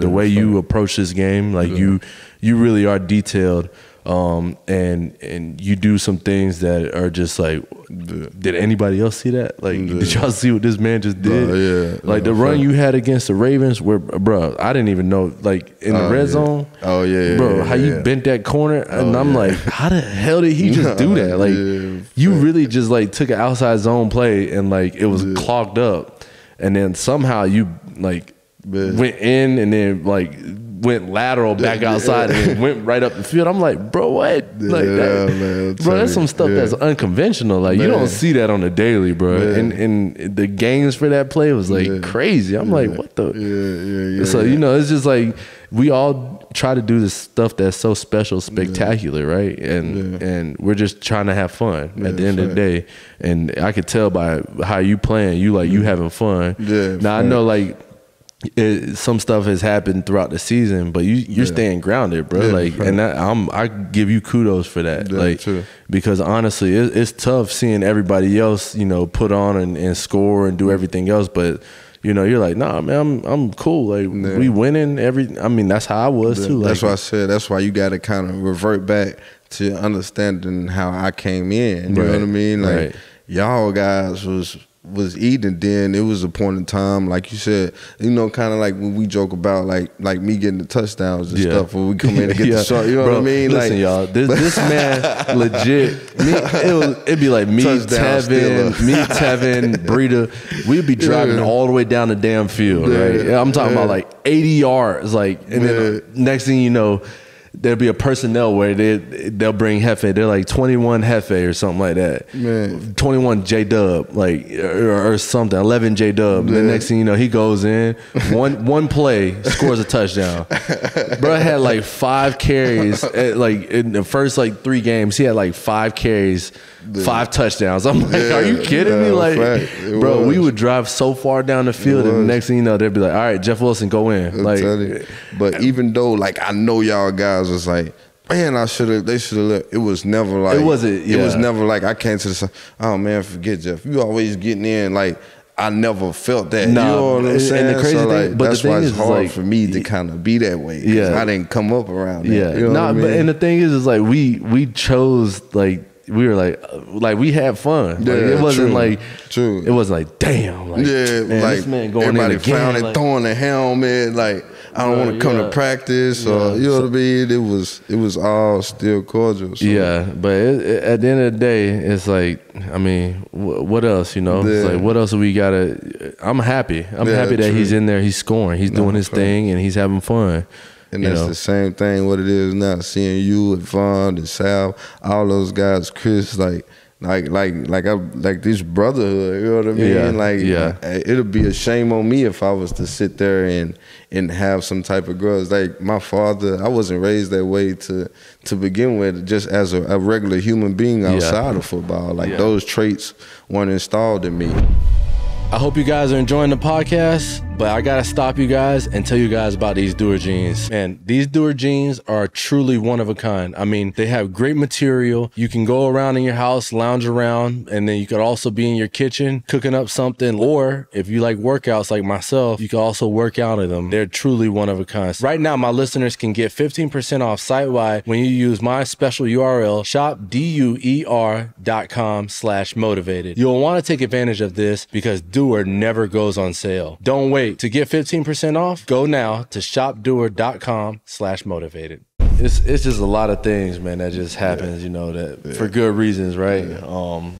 the way you approach this game, like you you really are detailed. Um, and and you do some things that are just like, did anybody else see that? Like, did y'all see what this man just did? Nah, yeah, like the run you had against the Ravens, where bro, I didn't even know. Like in the Oh, red yeah. zone, Oh, yeah, yeah, bro, yeah, how you bent that corner, and Oh, I'm yeah. like, how the hell did he just do that? Like, Yeah, you really just like took an outside zone play and like it was clogged up, and then somehow you like Yeah. went in and then like went lateral back Yeah. outside and went right up the field. I'm like, bro, what? like Yeah, that, man, bro, that's some stuff that's unconventional. Like you don't see that on the daily, bro. Man. And and the games for that play was like crazy. I'm like, what the? Yeah, yeah, yeah. So you know, it's just like we all try to do this stuff that's so special, spectacular, right? And and we're just trying to have fun at the end of the day. And I could tell by how you playing, you like you having fun. Yeah, Now I know like. It, some stuff has happened throughout the season, but you you're Yeah. staying grounded, bro. Yeah, like, and that, I'm I give you kudos for that. Yeah, like, true. because honestly, it, it's tough seeing everybody else, you know, put on and, and score and do everything else. But you know, you're like, nah, man, I'm I'm cool. Like Yeah. we winning every. I mean, that's how I was too. Like, that's why I said. That's why you got to kind of revert back to understanding how I came in. You know what I mean? Like right. y'all guys was was eating. Then it was a point in time, like you said, you know, kind of like when we joke about like like me getting the touchdowns and Yeah. stuff when we come in to get Yeah. the shot. You know Bro, what I mean? Listen, like y'all, this, this man legit. Me, it was, it'd be like me, Touchdown Tevin, stealer. me, Tevin, Breida. We'd be driving Yeah. all the way down the damn field, Yeah. right? I'm talking about like 80 yards, like, and then Yeah. next thing you know. There'll be a personnel where they they'll bring Hefe. They're like twenty one Hefe or something like that. Man. twenty one J Dub, like or, or something. Eleven J Dub. The next thing you know, he goes in one one play, scores a touchdown. Bro had like five carries. At, like in the first like three games, he had like five carries, five touchdowns. I'm like, Yeah, are you kidding me? Like, bro, we would drive so far down the field, and the next thing you know, they'd be like, all right, Jeff Wilson, go in. I'm like. But even though, like, I know y'all guys was like, man, I should have. They should have. left. It was never like. It wasn't- It was never like I came to the. side, Oh man, forget Jeff. You always getting in. Like I never felt that. Nah, you know what and- I'm and the crazy so, thing- like, but the that's why thing it's is, hard like, for me to kind of be that way. Yeah. I didn't come up around. That, Yeah, you know nah, what I but mean? and the thing is, is like we we chose like we were like like we had fun. Like, Yeah, it wasn't true, like true. It wasn't like damn. Like, yeah, man, like man going everybody in again. clowning, like- throwing the helmet. Like I don't want uh, to come yeah. to practice, or you know what I mean. It was it was all still cordial. So. Yeah, but it, it- at the end of the day, it's like, I mean, wh- what else, you know? It's Yeah. like, what else we gotta? I'm happy. I'm Yeah, happy that true. he's in there. He's scoring. He's doing his thing, and he's having fun. And that's know? the same thing. What it is now, seeing you and Vaughn and Sal, all those guys, Chris, like, like, like, like, I like this brotherhood. You know what I mean? Yeah, like, yeah. Eh, it'll be a shame on me if I was to sit there and and have some type of grudge. Like my father, I wasn't raised that way to to begin with. Just as a, a regular human being outside of football, like Yeah. those traits weren't installed in me. I hope you guys are enjoying the podcast, but I gotta stop you guys and tell you guys about these Duer jeans. Man, these Duer jeans are truly one of a kind. I mean, they have great material. You can go around in your house, lounge around, and then you could also be in your kitchen cooking up something. Or if you like workouts like myself, you can also work out in them. They're truly one of a kind. Right now, my listeners can get 15% off site wide when you use my special URL shopduer.com slash motivated. You'll want to take advantage of this because Duer never goes on sale. Don't wait. To get 15% off, go now to shopduer.com slash motivated. It's, it's just a lot of things, man, that just happens, you know, that for good reasons, right? Um,